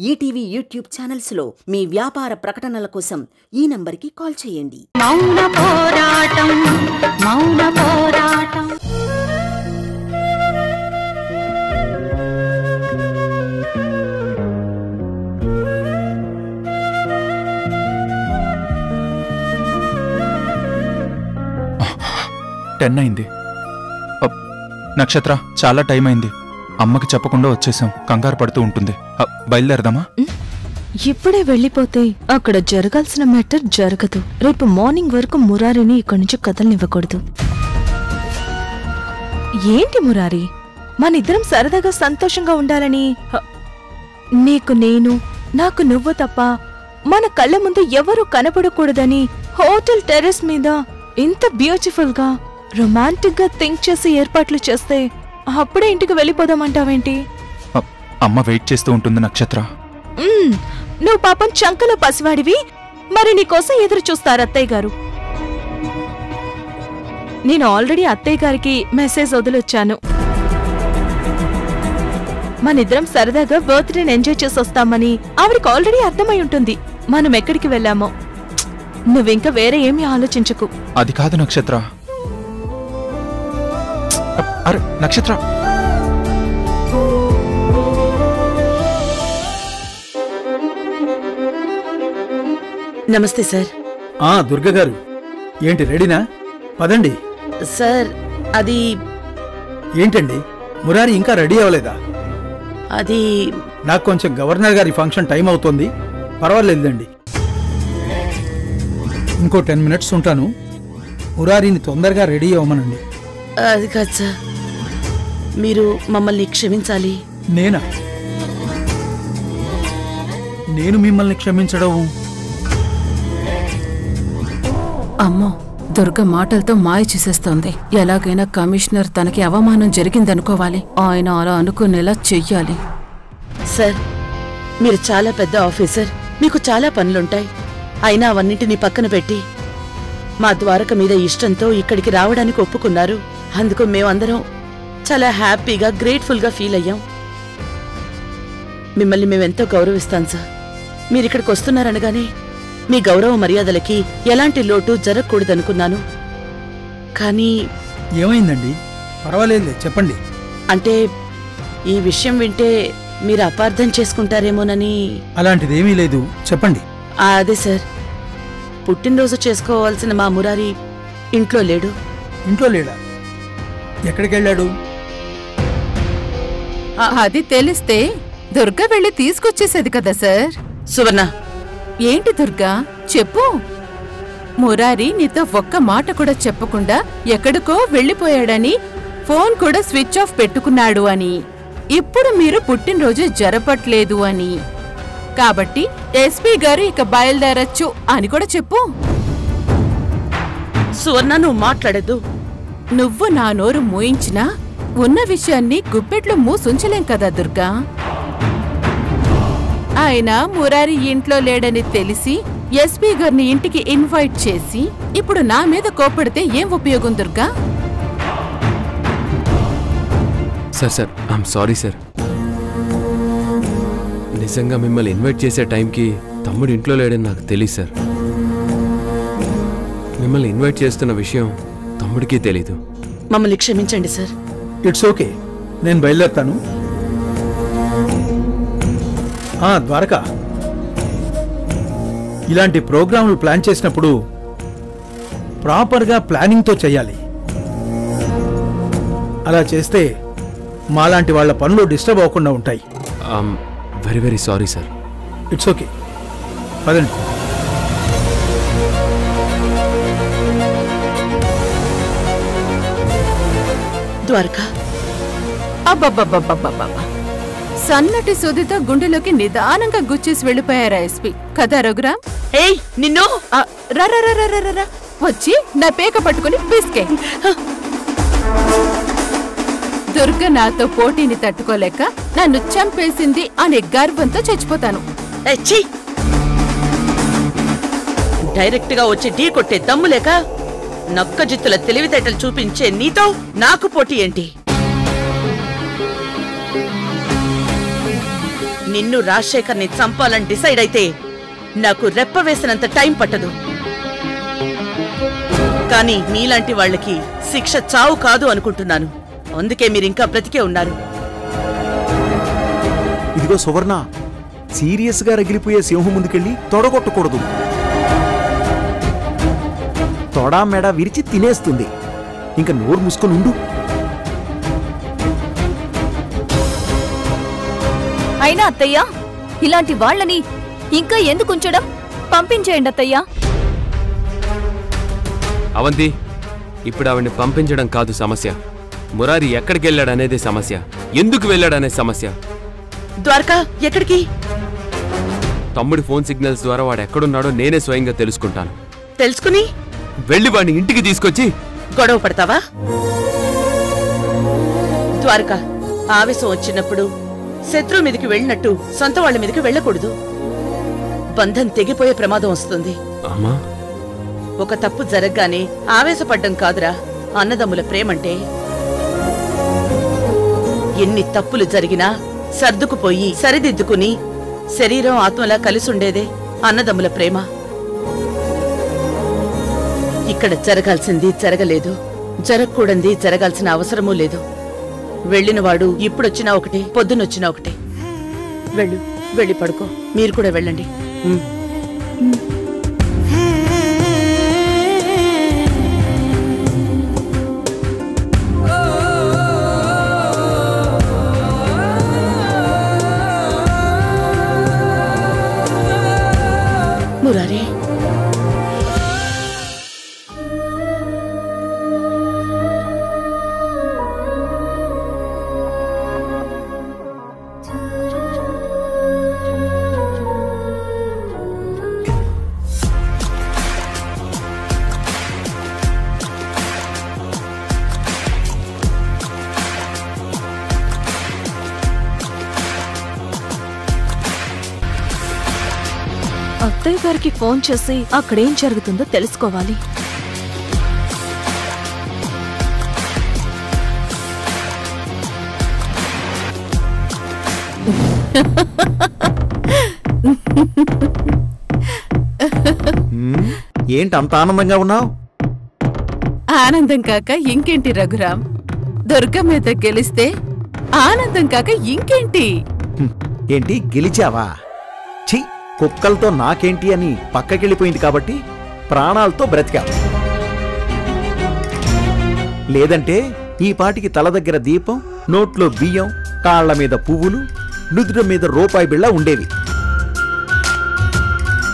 ETV YouTube ఛానల్స్లో మీ వ్యాపార ప్రకటనల కోసం ఈ నంబర్కి కాల్ చేయండి. మౌన పోరాటం మౌన పోరాటం. టెన్ అయింది. నక్షత్ర చాలా టైం అయింది. అమ్మకి చెప్పకుండా వచ్చేసాం. కంగారు పడుతూ ఉంటుంది. అ, బయలుదేరదామా? ఇప్పుడే వెళ్ళిపోతే అక్కడ జరగాల్సిన మ్యాటర్ జరగదు. రేపు మార్నింగ్ వరకు మురారిని ఇక్కడి నుంచి కదలనివ్వకూడదు. ఏంటి మురారి? మనిద్దరం సరదాగా సంతోషంగా ఉండాలని? హ, నీకు నేను నాకు నువ్వు తప్ప మన కళ్ళ ముందు ఎవరూ కనపడకూడదని హోటల్ టెర్రస్ మీద ఇంత బ్యూటిఫుల్గా రొమాంటిక్గా థింక్ చేసి ఏర్పాట్లు చేస్తే అప్పుడే ఇంటికి వెళ్ళిపోదామంటావేంటి? అమ్మ వెయిట్ చేస్తూ ఉంటుంది నక్షత్ర. నువ్వు పాపం చంకలో పసివాడివి. మరి నీకోసం ఎదురు చూస్తారు అత్తయ్య గారు. నేను ఆల్రెడీ అత్తయ్య గారికి మెసేజ్ వదిలొచ్చాను. మనిద్దరం సరదాగా బర్త్డేని ఎంజాయ్ చేసి వస్తామని ఆవిడకి ఆల్రెడీ అర్థమై ఉంటుంది. మనం ఎక్కడికి వెళ్ళామో. నువ్వింక వేరే ఏమీ ఆలోచించకు. అది కాదు నక్షత్ర. అరే నక్షత్ర. నమస్తే సార్. ఆ దుర్గ గారు. ఏంటి రెడీనా? పదండి. సార్ అది ఏంటండి? మురారి ఇంకా రెడీ అవ్వలేదా? అది నాకు కొంచెం గవర్నర్ గారి ఫంక్షన్ టైం అవుతోంది. పర్వాలేదండి ఇంకో టెన్ మినిట్స్ ఉంటాను. మురారిని తొందరగా రెడీ అవ్వమనండి. అది కాదు సార్. మీరు మమ్మల్ని క్షమించాలి. నేనా? నేను మిమ్మల్ని క్షమించడం? అమ్మో దుర్గ మాటలతో మాయ చేసేస్తోంది. ఎలాగైనా కమిషనర్ తనకి అవమానం జరిగిందనుకోవాలి. ఆయన అలా అనుకునేలా చెయ్యాలి. సార్ మీరు చాలా పెద్ద ఆఫీసర్. మీకు చాలా పనులుంటాయి. అయినా అవన్నింటినీ పక్కన పెట్టి మా ద్వారక మీద ఇష్టంతో ఇక్కడికి రావడానికి ఒప్పుకున్నారు. అందుకు మేమందరం చాలా హ్యాపీగా గ్రేట్ఫుల్గా ఫీల్ అయ్యాం. మిమ్మల్ని మేమెంతో గౌరవిస్తాం సార్. మీరు ఇక్కడికి వస్తున్నారనగానే మీ గౌరవ మర్యాదలకి ఎలాంటి లోటు జరగకూడదనుకున్నాను. కానీ ఏమైందండి? పర్వాలేదులే చెప్పండి. అంటే ఈ విషయం వింటే మీరు అపార్థం చేసుకుంటారేమోనని అలాంటిదేమీ లేదు చెప్పండి. అదే సార్. పుట్టినరోజు చేసుకోవాల్సిన మా మురారి ఇంట్లో లేడు. ఇంట్లో లేడా? ఎక్కడికి వెళ్ళాడు అది తెలిస్తే దుర్గ వెళ్ళి తీసుకొచ్చేసేది కదా సార్. సువర్ణ. ఏంటి దుర్గా? చెప్పు. మురారి నీతో ఒక్క మాట కూడా చెప్పకుండా ఎక్కడికో వెళ్ళిపోయాడని ఫోన్ కూడా స్విచ్ ఆఫ్ పెట్టుకున్నాడు అని. ఇప్పుడు మీరు పుట్టినరోజు జరపట్లేదు అని. కాబట్టి ఎస్పీ గారు ఇక బయలుదేరచ్చు అని కూడా చెప్పు. సువర్ణ నువ్వు మాట్లాడద్దు. నువ్వు నా నోరు మూయించినా ఉన్న విషయాన్ని గుప్పెట్లో మూసుంచలేం కదా దుర్గా? ఆయన మురారి ఇంట్లో లేడని తెలిసి ఎస్పీ గారిని ఇంటికి ఇన్వైట్ చేసి ఇప్పుడు నా మీద కోపడితే ఏం ఉపయోగం Durga? Sir sir I'm sorry sir. నిజంగా మిమ్మల్ని ఇన్వైట్ చేసే టైంకి తమ్ముడు ఇంట్లో లేడని నాకు తెలియదు సార్. మిమ్మల్ని ఇన్వైట్ చేస్తున్న విషయం తమ్ముడికి తెలీదు. మమ్మల్ని క్షమించండి సార్. It's okay. నేను బయలుదేరుతాను. ఆ ద్వారక. ఇలాంటి ప్రోగ్రాంలు ప్లాన్ చేసినప్పుడు ప్రాపర్గా ప్లానింగ్తో చేయాలి. అలా చేస్తే మాలాంటి వాళ్ళ పనులు డిస్టర్బ్ అవ్వకుండా ఉంటాయి. Very very sorry sir it's okay. పదండి. ద్వారక? అబ్బబ్బబ్బబ్బబ్బబ్బ. సన్నటి సుదితో గుండెలోకి నిదానంగా గుచ్చేసి వెళ్ళిపోయారా ఎస్పీ కదా రఘురామ్ ఏయ్ నిన్ను. వచ్చి నా పేక పట్టుకుని పిసికే. దుర్గ నాతో పోటీని తట్టుకోలేక నన్ను చంపేసింది అనే గర్వంతో చచ్చిపోతాను! డైరెక్ట్గా వచ్చి ఢీ కొట్టే దమ్ము లేక నక్కజిత్తుల తెలివితేటలు చూపించే నీతో నాకు పోటీ ఏంటి? నిన్ను రాజశేఖర్ని చంపాలని డిసైడ్ అయితే నాకు రెప్ప వేసినంత టైం పట్టదు. కానీ మీలాంటి వాళ్ళకి శిక్ష చావు కాదు అనుకుంటున్నాను. అందుకే మీరింకా బ్రతికే ఉన్నారు. ఇదిగో సువర్ణ సీరియస్గా రగిలిపోయే సింహం ముందుకెళ్ళి తొడగొట్టకూడదు. తొడా మెడ విరిచి తినేస్తుంది. ఇంకా నోరు మూసుకొని ఉండు. అయినా అత్తయ్య ఇలాంటి వాళ్ళని ఇంకా ఎందుకు ఉంచడం? పంపించేయండి అత్తయ్యా. అవంతి ఇప్పుడు ఆవిడ్ని పంపించడం కాదు సమస్య. మురారి ఎక్కడికి వెళ్ళాడనేదే సమస్య. ఎందుకు వెళ్ళాడనే సమస్య? ద్వారకా ఎక్కడికి? తమ్ముడి ఫోన్ సిగ్నల్స్ ద్వారా వాడు ఎక్కడున్నాడో నేనే స్వయంగా తెలుసుకుంటాను. తెలుసుకుని? వెళ్ళి వాడిని ఇంటికి తీసుకొచ్చి గొడవ పడతావా? ద్వారక ఆవేశం వచ్చినప్పుడు శత్రువు మీదకి వెళ్ళినట్టు సొంత వాళ్ళ మీదకి వెళ్ళకూడదు. బంధం తెగిపోయే ప్రమాదం వస్తుంది. ఒక తప్పు జరగగానే ఆవేశపడ్డం కాదురా అన్నదమ్ముల ప్రేమంటే. ఎన్ని తప్పులు జరిగినా సర్దుకుపోయి సరిదిద్దుకుని శరీరం ఆత్మలా కలిసుండేదే అన్నదమ్ముల ప్రేమ. ఇక్కడ జరగాల్సింది జరగలేదు. జరగకూడంది జరగాల్సిన అవసరమూ లేదు. వెళ్ళినవాడు ఇప్పుడొచ్చినా ఒకటే పొద్దునొచ్చినా ఒకటే. వెళ్ళు వెళ్ళి పడుకో. మీరు కూడా వెళ్ళండి. అత్తయ్య గారికి ఫోన్ చేసి అక్కడేం జరుగుతుందో తెలుసుకోవాలి? ఏంటి అంత ఆనందంగా ఉన్నావు? ఆనందం కాక ఇంకేంటి రఘురాం దుర్గ మీద గెలిస్తే ఆనందం కాక ఇంకేంటి? ఏంటి గెలిచావా? కుక్కలతో నాకేంటి అని పక్కకెళ్ళిపోయింది కాబట్టి ప్రాణాలతో బ్రతికావు లేదంటే ఈ పాటికి తల దగ్గర దీపం నోట్లో బియ్యం కాళ్ళ మీద పువ్వులు నుదుట మీద రూపాయి బిళ్ళ ఉండేవి.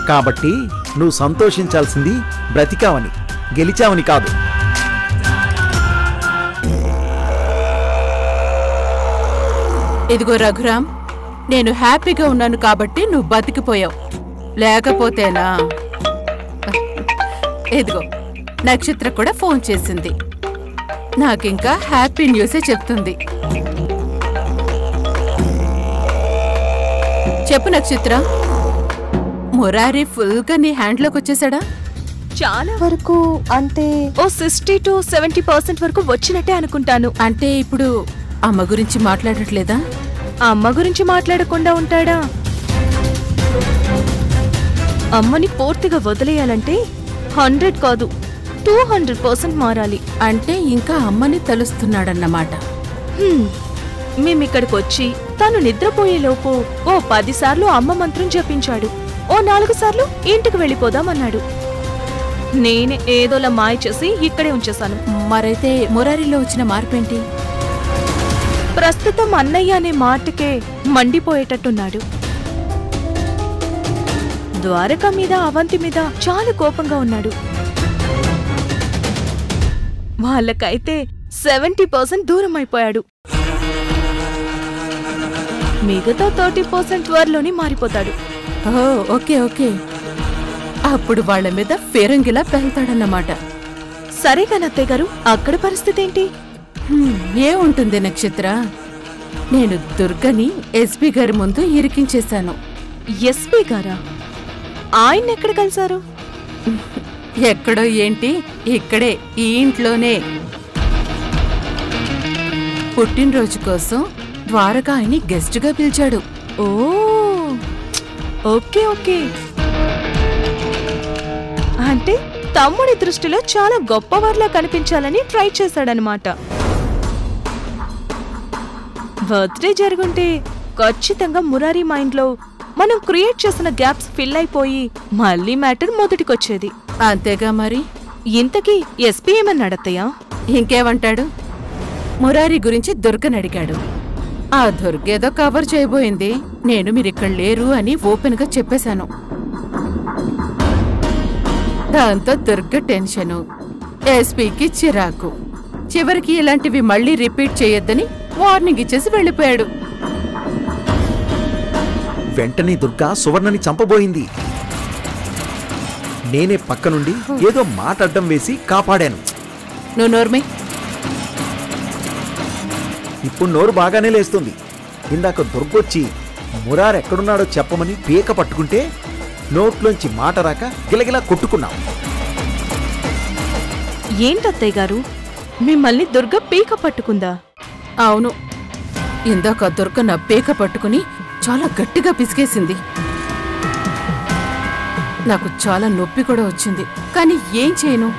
కాబట్టి నువ్వు సంతోషించాల్సింది బ్రతికావని గెలిచావని కాదు. ఇదిగో రఘురాం నేను హ్యాపీగా ఉన్నాను కాబట్టి నువ్వు బతికిపోయావు. లేకపోతేనా? ఇదిగో నక్షత్ర కూడా ఫోన్ చేసింది. నాకింకా హ్యాపీ న్యూసే చెప్తుంది. చెప్పు నక్షత్ర. మురారి ఫుల్గా నీ హ్యాండ్లోకి వచ్చేసాడా? చాలా వరకు అంటే ఓ సిక్స్టీ టు సెవెంటీ పర్సెంట్ వరకు వచ్చినట్టే అనుకుంటాను. అంటే ఇప్పుడు అమ్మ గురించి మాట్లాడట్లేదా? ఆ అమ్మ గురించి మాట్లాడకుండా ఉంటాడా? అమ్మని పూర్తిగా వదిలేయాలంటే హండ్రెడ్ కాదు టూ హండ్రెడ్ పర్సెంట్ మారాలి. అంటే ఇంకా అమ్మని తలుస్తున్నాడన్నమాట. మేమిక్కడికి వచ్చి తను నిద్రపోయేలోపు ఓ పదిసార్లు అమ్మ మంత్రం జపించాడు. ఓ నాలుగు సార్లు ఇంటికి వెళ్ళిపోదామన్నాడు. నేనే ఏదోలా మాయ చేసి ఇక్కడే ఉంచేశాను. మరైతే మురారిలో వచ్చిన మార్పేంటి? ప్రస్తుతం అన్నయ్య అనే మాటకే మండిపోయేటట్టున్నాడు. ద్వారక మీద అవంతి మీద చాలా కోపంగా ఉన్నాడు. వాళ్ళకైతే సెవెంటీ పర్సెంట్ దూరం అయిపోయాడు మిగతా థర్టీ పర్సెంట్ త్వరలోనే మారిపోతాడు. ఓ ఓకే ఓకే. అప్పుడు వాళ్ళ మీద ఫిరంగిలా పెళ్తాడన్నమాట. సరే అత్తయ్య గారు అక్కడ పరిస్థితి ఏంటి? హ్మ్, ఏముంటుంది నక్షత్ర? నేను దుర్గని ఎస్పీ గారి ముందు ఇరికించేశాను. ఎస్పీ గారా? ఆయన ఎక్కడ కలిశారు? ఎక్కడో ఏంటి? ఇక్కడే ఈ ఇంట్లోనే. పుట్టినరోజు కోసం ద్వారకా ఆయన్ని గెస్ట్గా పిలిచాడు. ఓ! Okay okay. అంటే తమ్ముడి దృష్టిలో చాలా గొప్పవారిలా కనిపించాలని ట్రై చేశాడనమాట బర్త్డే జరుగుంటే ఖచ్చితంగా మురారి మైండ్లో మనం క్రియేట్ చేసిన గ్యాప్స్ ఫిల్ అయిపోయి మళ్ళీ మ్యాటర్ మొదటికొచ్చేది. అంతేగా మరి? ఇంతకీ ఎస్పీ ఏమన్నా అడతయ్యా ఇంకేమంటాడు? మురారి గురించి దుర్గని అడిగాడు. ఆ దుర్గ ఏదో కవర్ చేయబోయింది. నేను మీరిక్కడ లేరు అని ఓపెన్గా చెప్పేశాను. దాంతో దుర్గ టెన్షను ఎస్పీకి చిరాకు. చివరికి ఇలాంటివి మళ్ళీ రిపీట్ చేయొద్దని వార్నింగ్ ఇచ్చేసి వెళ్ళిపోయాడు. వెంటనే దుర్గా సువర్ణని చంపబోయింది. నేనే పక్క నుండి ఏదో మాట అడ్డం వేసి కాపాడాను. నువ్వు నోర్మే. ఇప్పుడు నోరు బాగానే లేస్తుంది. ఇందాక దుర్గొచ్చి మురార్ ఎక్కడున్నాడో చెప్పమని పీక పట్టుకుంటే నోట్లోంచి మాట రాక గిలగిలా కొట్టుకున్నాం. ఏంటత్తయ్య గారు? మిమ్మల్ని దుర్గ పీక పట్టుకుందా? అవును. ఇందాక దుర్గ నా పేక పట్టుకుని చాలా గట్టిగా పిసికేసింది. నాకు చాలా నొప్పి కూడా వచ్చింది. కానీ ఏం చేయను?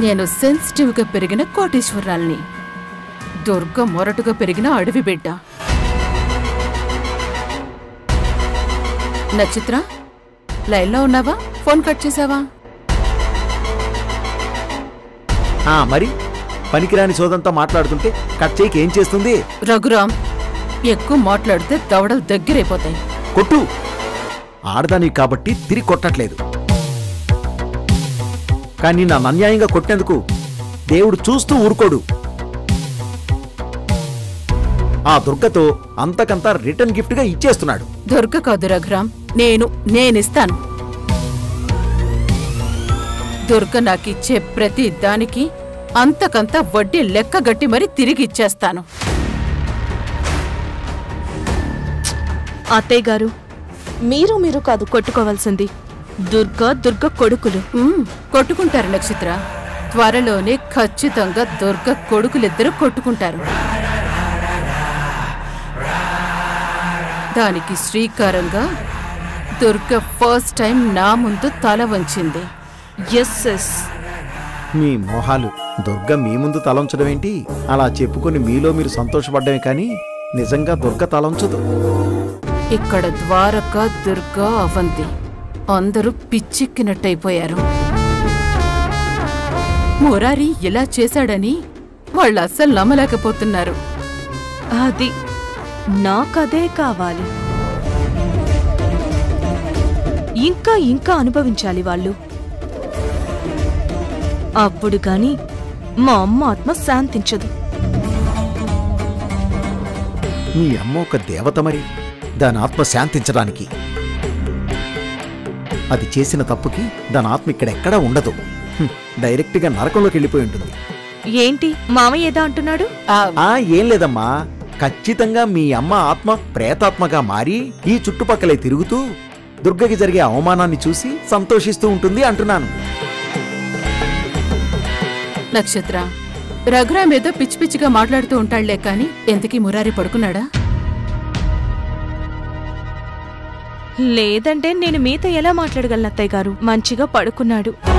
నేను సెన్సిటివ్గా పెరిగిన కోటేశ్వరాల్ని దుర్గ మొరటుగా పెరిగిన అడవి బిడ్డ. నక్షత్ర లైన్లో ఉన్నావా? ఫోన్ కట్ చేసావా? మరి? పనికిరాని సోదంతా మాట్లాడుతుంటే కట్ చేయకి ఏం చేస్తుంది? రఘురాం ఎక్కువ మాట్లాడితే దవడలు దగ్గరైపోతాయి. కొట్టు! ఆడదానివి కాబట్టి తిరిగి కొట్టట్లేదు. కానీ నన్ను అన్యాయంగా కొట్టేందుకు దేవుడు చూస్తూ ఊరుకోడు. ఆ దుర్గతో అంతకంతా రిటర్న్ గిఫ్ట్గా ఇచ్చేస్తున్నాడు. దుర్గ కాదు రఘురాం నేను నేనిస్తాను. దుర్గ నాకిచ్చే ప్రతి దానికి అంతకంత వడ్డీ లెక్క గట్టి మరి తిరిగి ఇచ్చేస్తాను. అత్తయ్య గారు మీరు మీరు కాదు కొట్టుకోవాల్సింది. దుర్గ దుర్గ కొడుకులు. కొట్టుకుంటారు నక్షత్ర త్వరలోనే ఖచ్చితంగా దుర్గ కొడుకులిద్దరూ కొట్టుకుంటారు. దానికి శ్రీకారంగా దుర్గ ఫస్ట్ టైం నా ముందు తల వంచింది. ఎస్ ఎస్ మీ మోహాలు. దుర్గ మీ ముందు తలంచడం ఏంటి? అలా చెప్పుకొని మీలో మీరు సంతోషపడ్డమే కానీ నిజంగా దుర్గ తలంచదు. ఇక్కడ ద్వారక దుర్గ అవంతి. అందరూ పిచ్చెక్కినట్టయిపోయారు. మురారి ఇలా చేశాడని వాళ్ళు అస్సలు నమ్మలేకపోతున్నారు. అది నాకదే కావాలి. ఇంకా ఇంకా అనుభవించాలి వాళ్ళు. అప్పుడు గాని మా అమ్మ ఆత్మ శాంతించదు. మీ అమ్మ ఒక దేవత మరి? దాని ఆత్మ శాంతించడానికి. అది చేసిన తప్పుకి దాని ఆత్మ ఇక్కడ ఎక్కడా ఉండదు. హ్మ్, డైరెక్ట్గా నరకంలోకి వెళ్ళిపోయి ఉంటుంది. ఏంటి? మామయ్య ఏదో అంటున్నాడు? ఆ ఆ ఏం లేదమ్మా. ఖచ్చితంగా మీ అమ్మ ఆత్మ ప్రేతాత్మగా మారి ఈ చుట్టుపక్కలే తిరుగుతూ దుర్గకి జరిగే అవమానాన్ని చూసి సంతోషిస్తూ ఉంటుంది అంటున్నాను. నక్షత్ర. రఘురామ్ ఏదో పిచ్చి పిచ్చిగా మాట్లాడుతూ ఉంటాళ్ళే కాని ఎంతకీ మురారి పడుకున్నాడా? లేదంటే నేను మీతో ఎలా మాట్లాడగలను అత్తయ్య గారు? మంచిగా పడుకున్నాడు.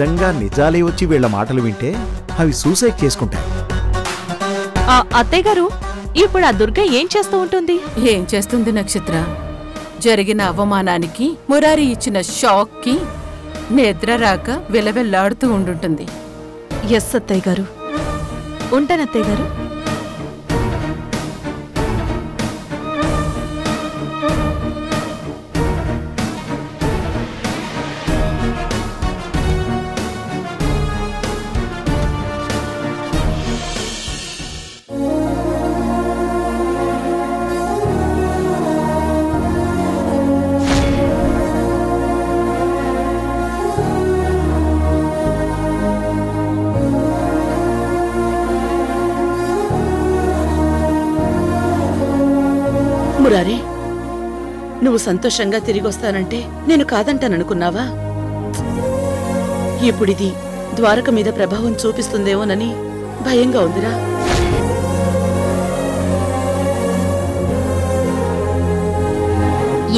నిజంగా నిజాలే వచ్చి వీళ్ళ మాటలు వింటే అవి సూసైడ్ చేసుకుంటాయి. ఆ అత్తయ్య గారు ఇప్పుడు ఆ దుర్గ ఏం చేస్తూ ఉంటుంది? ఏం చేస్తుంది నక్షత్ర? జరిగిన అవమానానికి మురారి ఇచ్చిన షాక్కి నిద్ర రాక విలవెల్లాడుతూ ఉండుంటుంది. ఎస్ అత్తయ్య గారు. ఉంటాను అత్తయ్య గారు. మురారి నువ్వు సంతోషంగా తిరిగొస్తానంటే నేను కాదంటాననుకున్నావా? ఇప్పుడిది ద్వారక మీద ప్రభావం చూపిస్తుందేమోనని భయంగా ఉందిరా.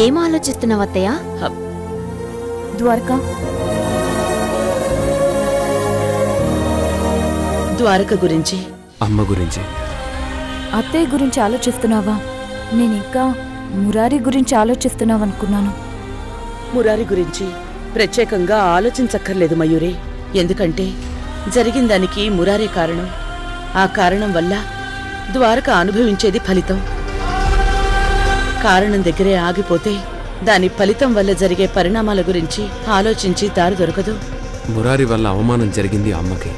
ఏం ఆలోచిస్తున్నావు అత్తయ్య? ద్వారకా? ద్వారక గురించి. అమ్మ గురించి. అత్తయ్య గురించి ఆలోచిస్తున్నావా? నేను ఇంకా మురారి గురించి ఆలోచిస్తున్నావనుకున్నాను. మురారి గురించి ప్రత్యేకంగా ఆలోచించక్కర్లేదు మయూరి. ఎందుకంటే జరిగిన దానికి మురారే కారణం ఆ కారణం వల్ల ద్వారక అనుభవించేది ఫలితం. కారణం దగ్గరే ఆగిపోతే దాని ఫలితం వల్ల జరిగే పరిణామాల గురించి ఆలోచించి దారి దొరకదు. మురారి వల్ల అవమానం జరిగింది అమ్మకి.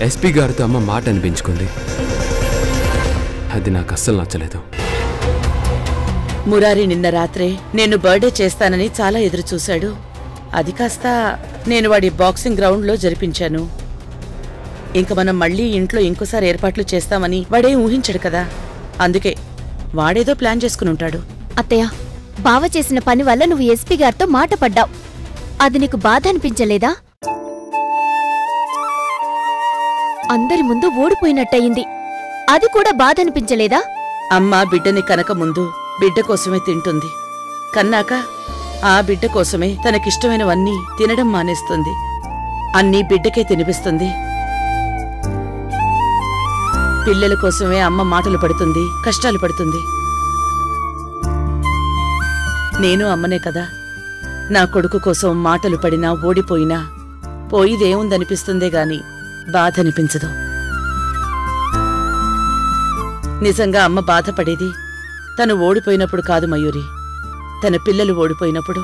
ఎస్పీ గారితో అమ్మ మాట అనిపించుకుంది. అది నాకు అస్సలు నచ్చలేదు. మురారి నిన్న రాత్రే నేను బర్త్డే చేస్తానని చాలా ఎదురు చూశాడు అది కాస్త నేను వాడి బాక్సింగ్ గ్రౌండ్లో జరిపించాను. ఇంక మనం మళ్ళీ ఇంట్లో ఇంకోసారి ఏర్పాట్లు చేస్తామని వాడే ఊహించడు కదా. అందుకే వాడేదో ప్లాన్ చేసుకుని ఉంటాడు. అత్తయ్య బావ చేసిన పని వల్ల నువ్వు ఎస్పీ గారితో మాట పడ్డావు. అది నీకు బాధ అనిపించలేదా? అందరి ముందు ఓడిపోయినట్టయింది. అది కూడా బాధ అనిపించలేదా? అమ్మ బిడ్డని కనక ముందు బిడ్డ కోసమే తింటుంది. కన్నాక ఆ బిడ్డ కోసమే తనకిష్టమైనవన్నీ తినడం మానేస్తుంది. అన్నీ బిడ్డకే తినిపిస్తుంది. పిల్లల కోసమే అమ్మ మాటలు పడుతుంది కష్టాలు పడుతుంది. నేను అమ్మనే కదా. నా కొడుకు కోసం మాటలు పడినా ఓడిపోయినా పోయిదేముందనిపిస్తుందే గాని బాధ అనిపించదు నిజంగా అమ్మ బాధపడేది తను ఓడిపోయినప్పుడు కాదు మయూరి. తన పిల్లలు ఓడిపోయినప్పుడు.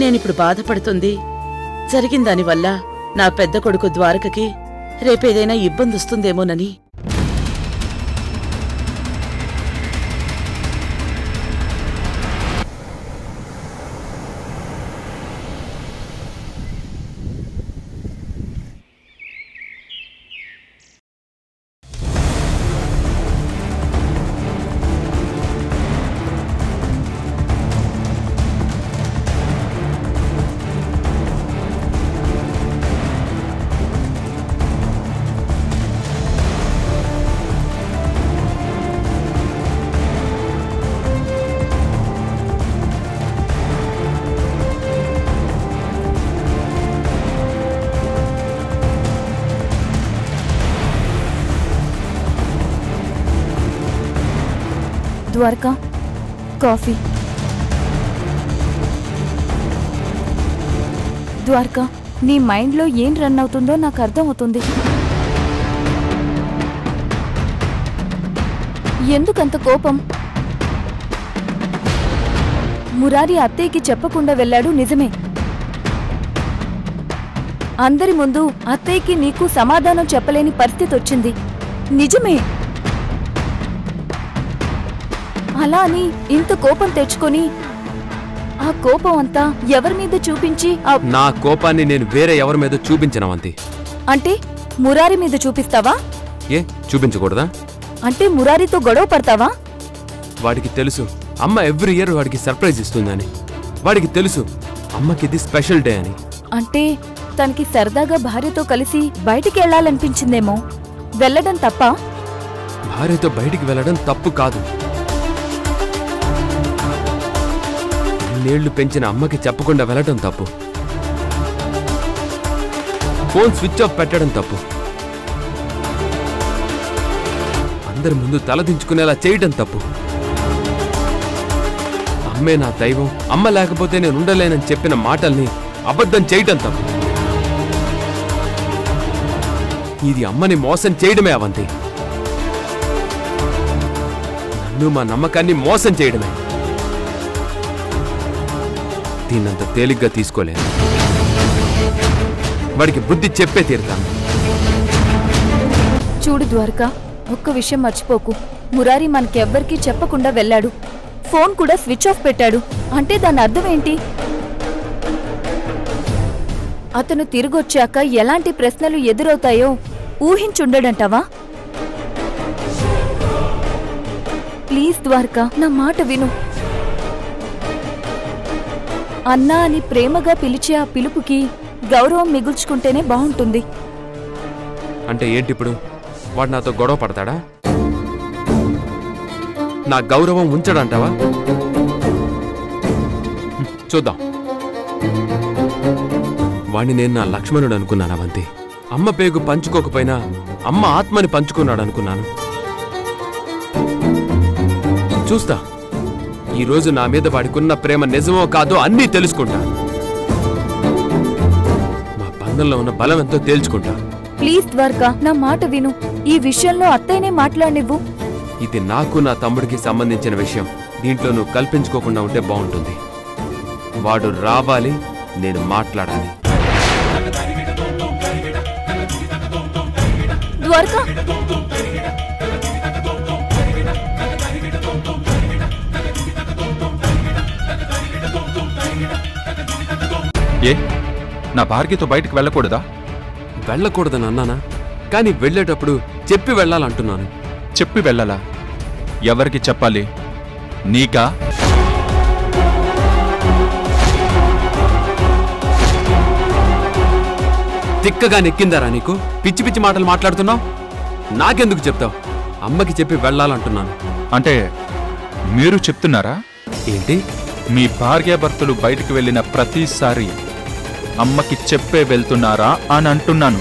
నేనిప్పుడు బాధపడుతుంది. జరిగిన దానివల్ల నా పెద్ద కొడుకు ద్వారకకి రేపేదైనా ఇబ్బంది వస్తుందేమోనని ద్వారకా? కాఫీ. ద్వారకా నీ మైండ్లో ఏం రన్ అవుతుందో నాకు అర్థం అవుతుంది ఎందుకంత కోపం? మురారి అత్తయ్యకి చెప్పకుండా వెళ్ళాడు నిజమే. అందరి ముందు అత్తయ్యకి నీకు సమాధానం చెప్పలేని పరిస్థితి వచ్చింది నిజమే! అలా అని ఇంత కోపం తెచ్చుకొని ఆ కోపం అంతా ఎవరి మీద చూపించి ఆ నా కోపాన్ని నేను వేరే ఎవరి మీద చూపించనవంతి అంటే మురారి మీద చూపిస్తావా? ఏ చూపించకూడదా? అంటే మురారితో గొడవ పడతావా? వాడికి తెలుసు అమ్మ ఎవ్రీ ఇయర్ వాడికి సర్ప్రైజ్ ఇస్తుందని. వాడికి తెలుసు అమ్మకి ఇది స్పెషల్ డే అని. అంటే తనకి సరదాగా భార్యతో కలిసి బయటికి వెళ్ళాలనిపించిందేమో. వెళ్ళడం తప్ప? భార్యతో బయటికి వెళ్ళడం తప్పు కాదు. ఇన్నేళ్ళు పెంచిన అమ్మకి చెప్పకుండా వెళ్ళటం తప్పు. ఫోన్ స్విచ్ ఆఫ్ పెట్టడం తప్పు. అందరి ముందు తలదించుకునేలా చేయటం తప్పు. అమ్మే నా దైవం అమ్మ లేకపోతే నేను ఉండలేనని చెప్పిన మాటల్ని అబద్ధం చేయటం తప్పు. ఇది అమ్మని మోసం చేయడమే అవంతి. నన్ను మా నమ్మకాన్ని మోసం చేయడమే. దీన్నంత తేలిగ్గా తీసుకోలేను. వాడికి బుద్ధి చెప్పే తీరుతాను. చూడు ద్వారకా ఒక్క విషయం మర్చిపోకు. మురారి మనకెవ్వరికీ చెప్పకుండా వెళ్ళాడు. ఫోన్ కూడా స్విచ్ ఆఫ్ పెట్టాడు. అంటే దాని అర్థం ఏంటి? అతను తిరిగొచ్చాక ఎలాంటి ప్రశ్నలు ఎదురవుతాయో ఊహించుండడంటావా? ప్లీజ్ ద్వారకా నా మాట విను. అన్నా అని ప్రేమగా పిలిచే ఆ పిలుపుకి గౌరవం మిగుల్చుకుంటేనే బాగుంటుంది. అంటే ఏంటి ఇప్పుడు వాడు నాతో గొడవ పడతాడా? నా గౌరవం ఉంచడంటావా? చూద్దాం. వాణ్ణి నేను నా లక్ష్మణుడు అనుకున్నాను అవంతి అమ్మ పేగు పంచుకోకపోయినా అమ్మ ఆత్మని పంచుకున్నాడు అనుకున్నాను. చూస్తా. ఈ రోజు నా మీద వాడికున్న ప్రేమ నిజమో కాదో అన్నీ తెలుసుకుంటా. మా బంధంలో ఉన్న బలం ఎంతో తేల్చుకుంటా. ప్లీజ్ ద్వారకా నా మాట విను. ఈ విషయంలో అత్తయ్యనే మాట్లాడినివ్వు. ఇది నాకు నా తమ్ముడికి సంబంధించిన విషయం. దీంట్లో నువ్వు కల్పించుకోకుండా ఉంటే బాగుంటుంది. వాడు రావాలి నేను మాట్లాడాలి. ద్వారకా! ఏ? నా భార్గతో బయటకు వెళ్ళకూడదా? వెళ్ళకూడదని అన్నానా? కానీ వెళ్ళేటప్పుడు చెప్పి వెళ్ళాలంటున్నాను. చెప్పి వెళ్ళాలా? ఎవరికి చెప్పాలి? నీకా? తిక్కగా నెక్కిందారా నీకు? పిచ్చి పిచ్చి మాటలు మాట్లాడుతున్నావు? నాకెందుకు చెప్తావు? అమ్మకి చెప్పి వెళ్ళాలంటున్నాను. అంటే మీరు చెప్తున్నారా? ఏంటి? మీ భార్యాభర్తలు బయటికి వెళ్ళిన ప్రతిసారి అమ్మకి చెప్పే వెళ్తున్నారా అని అంటున్నాను.